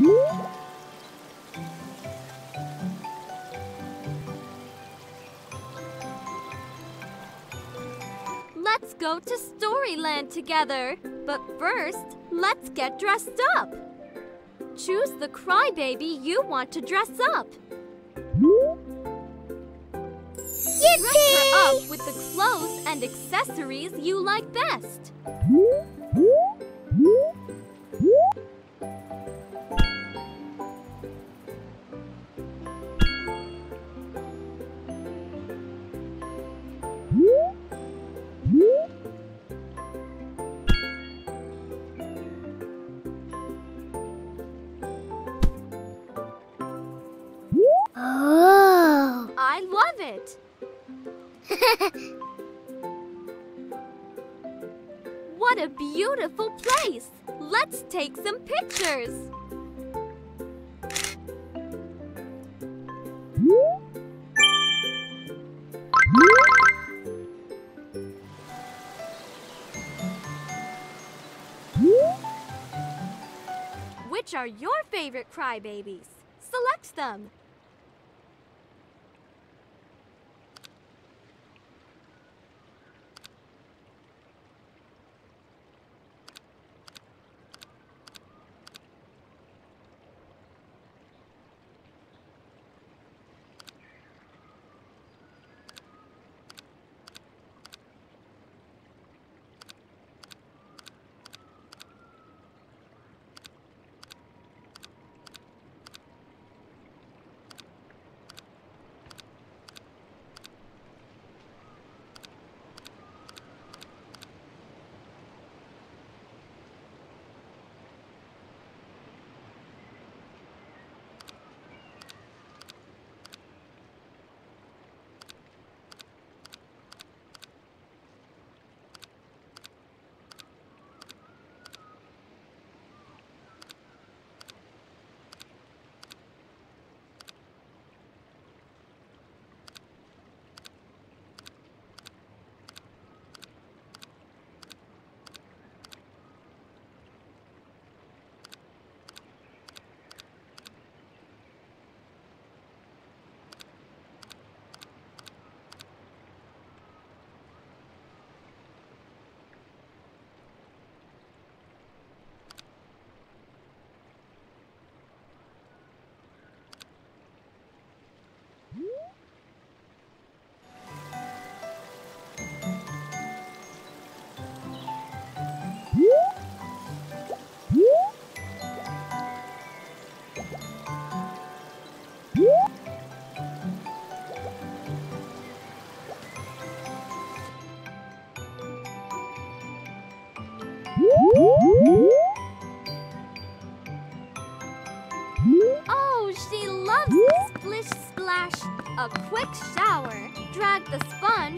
Let's go to Storyland together. But first, let's get dressed up. Choose the crybaby you want to dress up. Dress her up with the clothes and accessories you like best. What a beautiful place! Let's take some pictures. Which are your favorite crybabies? Select them.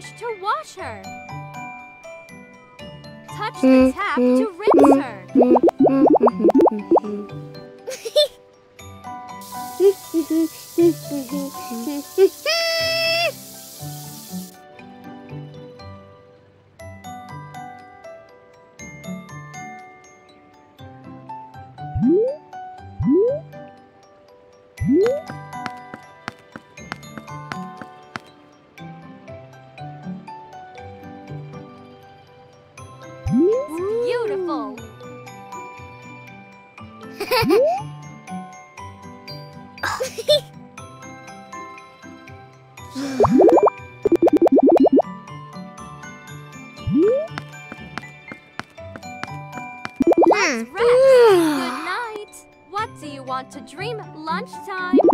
Sponge to wash her. Touch the hmm, tap hmm, to rinse hmm, her. want to dream? Lunchtime.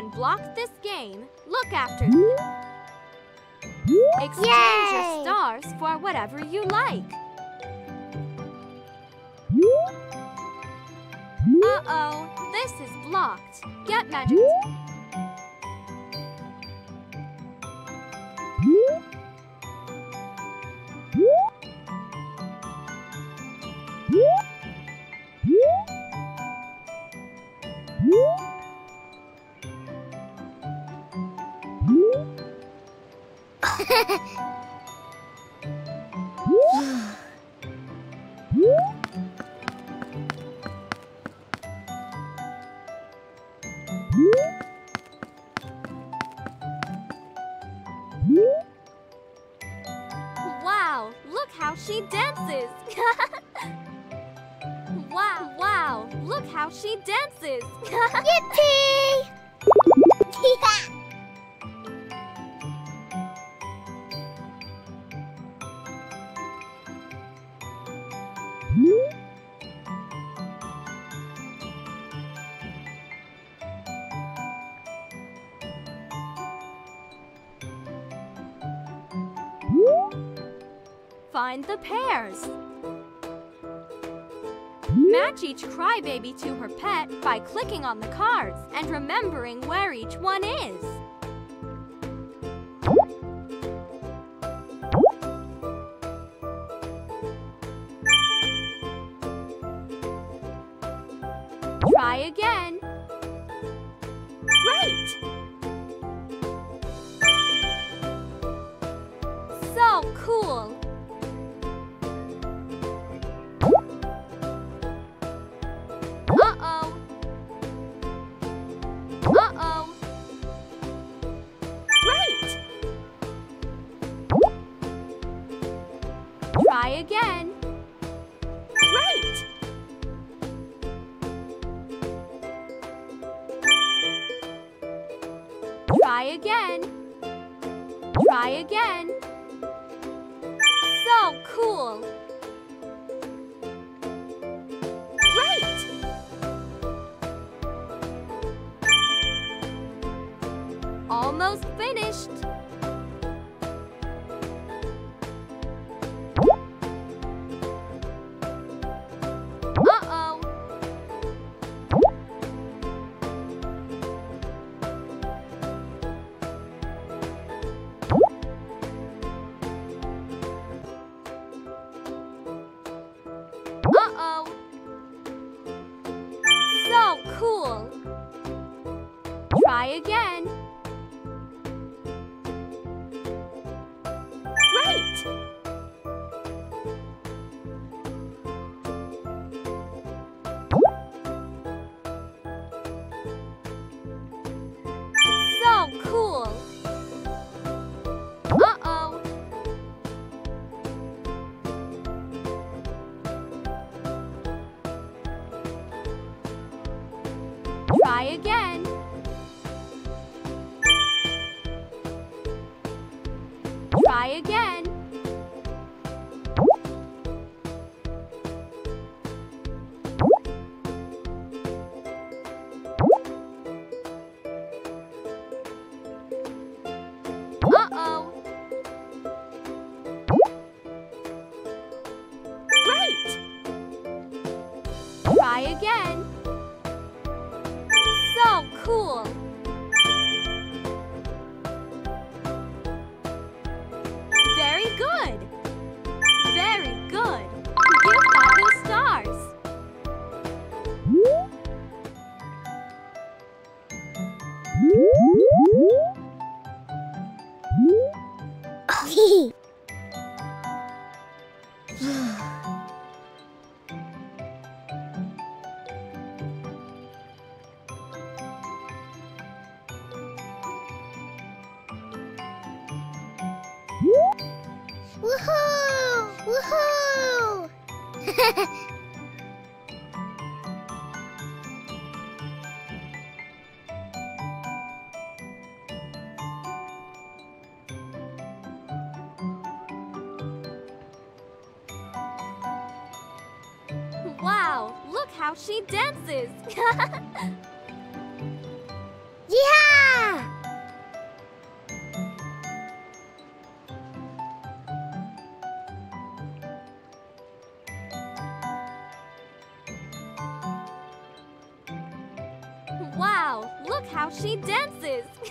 Everyone blocked this game, look after them. Exchange Yay! your stars for whatever you like. Uh-oh, this is blocked. Get magic. Hmm? Wow, look how she dances. wow, wow, look how she dances. Yippee! Find the pairs. Match each crybaby to her pet by clicking on the cards and remembering where each one is. Try again. Again. Great! Try again. Try again. So cool! Great! Almost finished. So cool! Uh-oh! Try again. Again. Woohoo! Woohoo! Wow, look how she dances! Yeehaw! How she dances.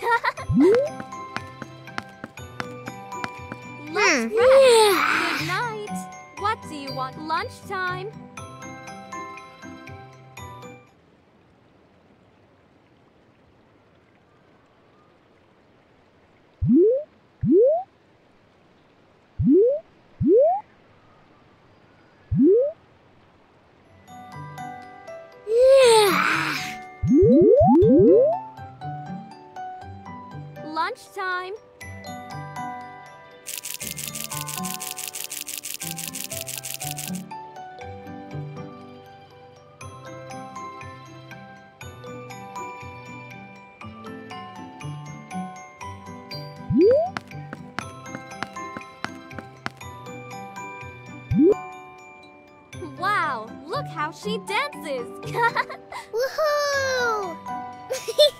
Let's hmm. rest. Good night. What do you want lunchtime? Lunchtime. Wow, look how she dances. Woohoo!